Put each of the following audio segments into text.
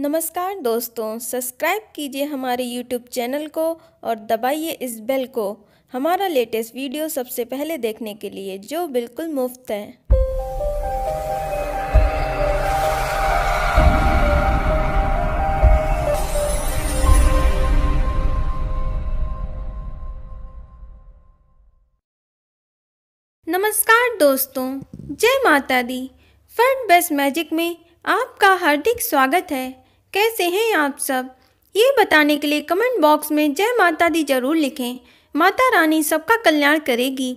नमस्कार दोस्तों, सब्सक्राइब कीजिए हमारे यूट्यूब चैनल को और दबाइए इस बेल को। हमारा लेटेस्ट वीडियो सबसे पहले देखने के लिए जो बिल्कुल मुफ़्त है। नमस्कार दोस्तों, जय माता दी। फर्ड बेस्ट मैजिक में आपका हार्दिक स्वागत है। कैसे हैं आप सब? ये बताने के लिए कमेंट बॉक्स में जय माता दी ज़रूर लिखें। माता रानी सबका कल्याण करेगी।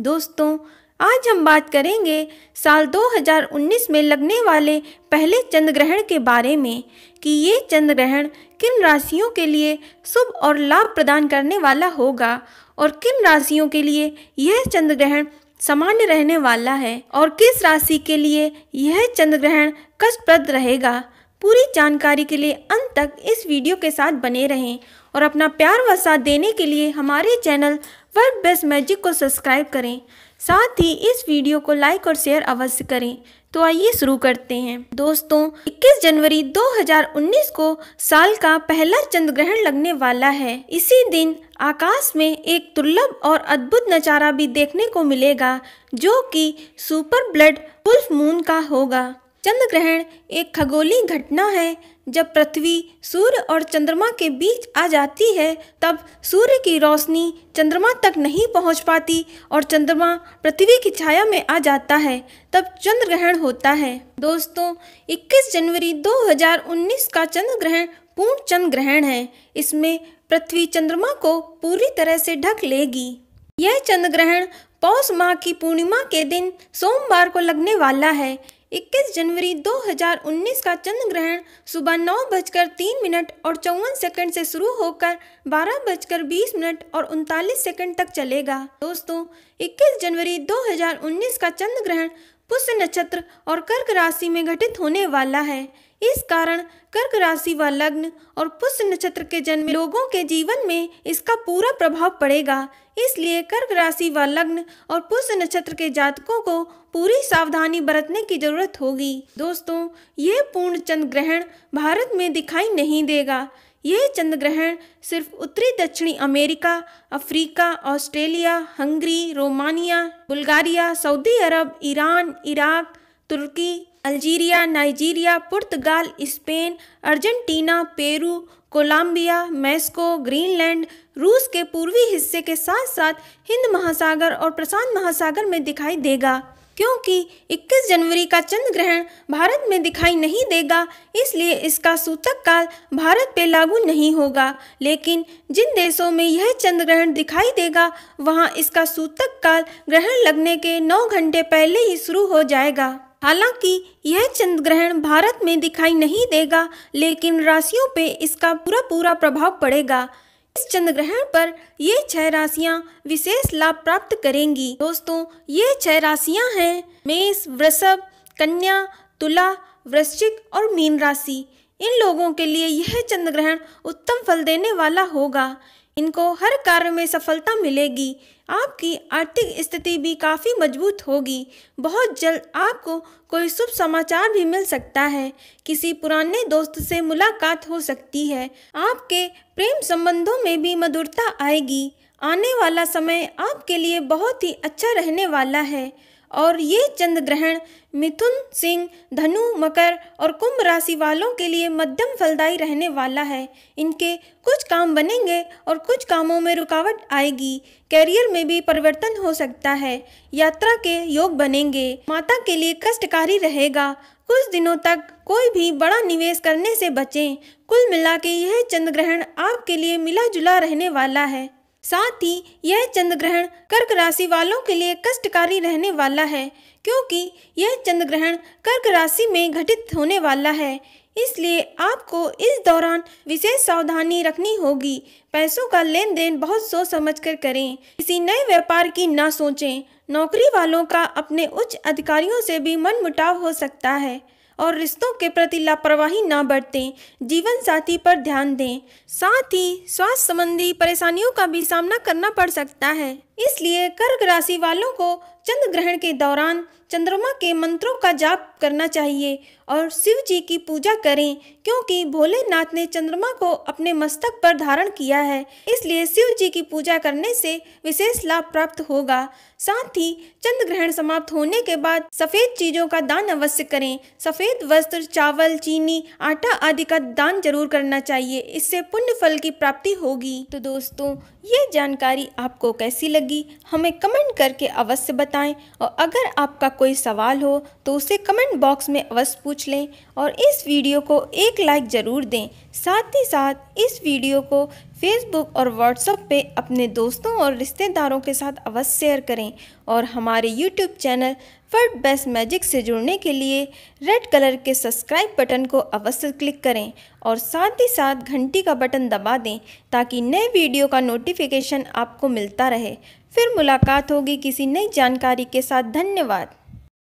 दोस्तों, आज हम बात करेंगे साल 2019 में लगने वाले पहले चंद्र ग्रहण के बारे में कि ये चंद्र ग्रहण किन राशियों के लिए शुभ और लाभ प्रदान करने वाला होगा और किन राशियों के लिए यह चंद्र ग्रहण सामान्य रहने वाला है और किस राशि के लिए यह चंद्र ग्रहण कष्टप्रद रहेगा। पूरी जानकारी के लिए अंत तक इस वीडियो के साथ बने रहें और अपना प्यार व साथ देने के लिए हमारे चैनल वर्ल्ड बेस्ट मैजिक को सब्सक्राइब करें। साथ ही इस वीडियो को लाइक और शेयर अवश्य करें। तो आइए शुरू करते हैं। दोस्तों 21 जनवरी 2019 को साल का पहला चंद्र ग्रहण लगने वाला है। इसी दिन आकाश में एक दुर्लभ और अद्भुत नज़ारा भी देखने को मिलेगा, जो कि सुपर ब्लड फुल मून का होगा। चंद्र ग्रहण एक खगोलीय घटना है। जब पृथ्वी सूर्य और चंद्रमा के बीच आ जाती है, तब सूर्य की रोशनी चंद्रमा तक नहीं पहुँच पाती और चंद्रमा पृथ्वी की छाया में आ जाता है, तब चंद्र ग्रहण होता है। दोस्तों 21 जनवरी 2019 का चंद्र ग्रहण पूर्ण चंद्र ग्रहण है। इसमें पृथ्वी चंद्रमा को पूरी तरह से ढक लेगी। यह चंद्र ग्रहण पौष माह की पूर्णिमा के दिन सोमवार को लगने वाला है। 21 जनवरी 2019 का चंद्र ग्रहण सुबह नौ बजकर तीन मिनट और चौवन सेकंड से शुरू होकर बारह बजकर बीस मिनट और उनतालीस सेकंड तक चलेगा। दोस्तों 21 जनवरी 2019 का चंद्र ग्रहण पुष्य नक्षत्र और कर्क राशि में घटित होने वाला है। इस कारण कर्क राशि व लग्न और पुष्य नक्षत्र के जन्म लोगों के जीवन में इसका पूरा प्रभाव पड़ेगा। इसलिए कर्क राशि व लग्न और पुष्य नक्षत्र के जातकों को पूरी सावधानी बरतने की ज़रूरत होगी। दोस्तों, ये पूर्ण चंद्र ग्रहण भारत में दिखाई नहीं देगा। यह चंद्र ग्रहण सिर्फ़ उत्तरी दक्षिणी America, Africa, Australia, Hungary, Romania, Bulgaria, Saudi Arab, Iran, Iraq, Turkey, Algeria, Nigeria, Portugal, Spain, Argentina, Peru, Colombia Mexico Greenland, रूस के पूर्वी हिस्से के साथ साथ हिंद महासागर और प्रशांत महासागर में दिखाई देगा। क्योंकि 21 जनवरी का चंद्र ग्रहण भारत में दिखाई नहीं देगा, इसलिए इसका सूतक काल भारत पे लागू नहीं होगा। लेकिन जिन देशों में यह चंद्र ग्रहण दिखाई देगा, वहाँ इसका सूतक काल ग्रहण लगने के 9 घंटे पहले ही शुरू हो जाएगा। हालाँकि यह चंद्र ग्रहण भारत में दिखाई नहीं देगा, लेकिन राशियों पे इसका पूरा पूरा प्रभाव पड़ेगा। इस चंद्र ग्रहण पर ये छह राशियाँ विशेष लाभ प्राप्त करेंगी। दोस्तों, ये छह राशियाँ हैं, मेष, वृषभ, कन्या, तुला, वृश्चिक और मीन राशि। इन लोगों के लिए यह चंद्र ग्रहण उत्तम फल देने वाला होगा। इनको हर कार्य में सफलता मिलेगी। आपकी आर्थिक स्थिति भी काफ़ी मज़बूत होगी। बहुत जल्द आपको कोई शुभ समाचार भी मिल सकता है। किसी पुराने दोस्त से मुलाकात हो सकती है। आपके प्रेम संबंधों में भी मधुरता आएगी। आने वाला समय आपके लिए बहुत ही अच्छा रहने वाला है। और ये चंद्र ग्रहण मिथुन, सिंह, धनु, मकर और कुंभ राशि वालों के लिए मध्यम फलदायी रहने वाला है। इनके कुछ काम बनेंगे और कुछ कामों में रुकावट आएगी। कैरियर में भी परिवर्तन हो सकता है। यात्रा के योग बनेंगे। माता के लिए कष्टकारी रहेगा। कुछ दिनों तक कोई भी बड़ा निवेश करने से बचें। कुल मिला के यह चंद्र ग्रहण आपके लिए मिला जुला रहने वाला है। साथ ही यह चंद्र ग्रहण कर्क राशि वालों के लिए कष्टकारी रहने वाला है, क्योंकि यह चंद्र ग्रहण कर्क राशि में घटित होने वाला है। इसलिए आपको इस दौरान विशेष सावधानी रखनी होगी। पैसों का लेन देन बहुत सोच समझ कर। करें किसी नए व्यापार की ना सोचें। नौकरी वालों का अपने उच्च अधिकारियों से भी मन मुटाव हो सकता है। और रिश्तों के प्रति लापरवाही ना बरतें। जीवन साथी पर ध्यान दें। साथ ही स्वास्थ्य संबंधी परेशानियों का भी सामना करना पड़ सकता है। इसलिए कर्क राशि वालों को चंद्र ग्रहण के दौरान चंद्रमा के मंत्रों का जाप करना चाहिए और शिव जी की पूजा करें, क्योंकि भोलेनाथ ने चंद्रमा को अपने मस्तक पर धारण किया है। इसलिए शिव जी की पूजा करने से विशेष लाभ प्राप्त होगा। साथ ही चंद्र ग्रहण समाप्त होने के बाद सफ़ेद चीज़ों का दान अवश्य करें। सफ़ेद वस्त्र, चावल, चीनी, आटा आदि का दान ज़रूर करना चाहिए। इससे पुण्य फल की प्राप्ति होगी। तो दोस्तों ये जानकारी आपको कैसी लगी, हमें कमेंट करके अवश्य बताएँ और अगर आपका कोई सवाल हो तो उसे कमेंट बॉक्स में अवश्य पूछ लें और इस वीडियो को एक लाइक ज़रूर दें। साथ ही साथ इस वीडियो को फेसबुक और व्हाट्सएप पे अपने दोस्तों और रिश्तेदारों के साथ अवश्य शेयर करें और हमारे YouTube channel first best magic से जुड़ने के लिए रेड कलर के सब्सक्राइब बटन को अवश्य क्लिक करें और साथ ही साथ घंटी का बटन दबा दें ताकि नए वीडियो का नोटिफिकेशन आपको मिलता रहे। फिर मुलाकात होगी किसी नई जानकारी के साथ। धन्यवाद।